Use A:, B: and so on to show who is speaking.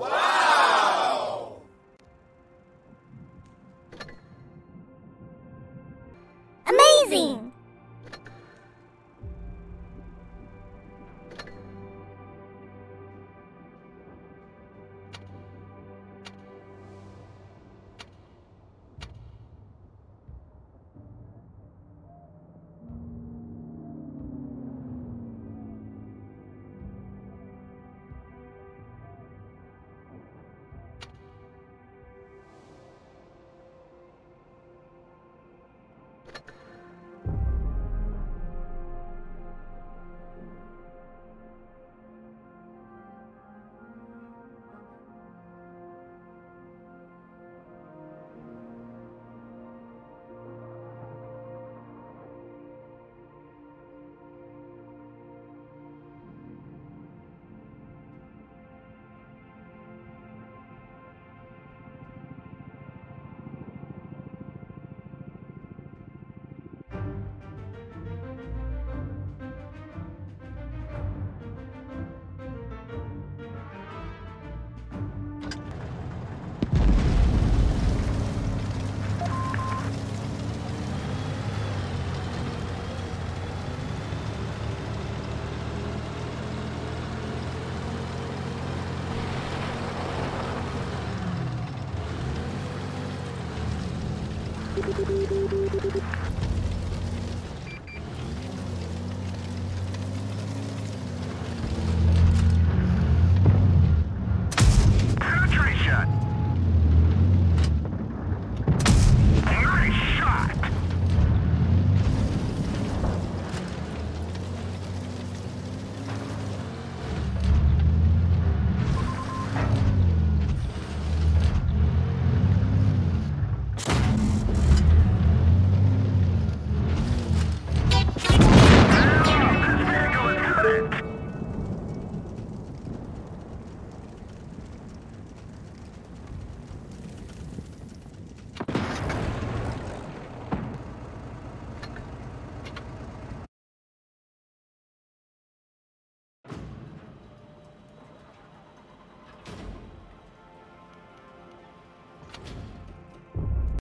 A: Wow! Amazing! Thank you.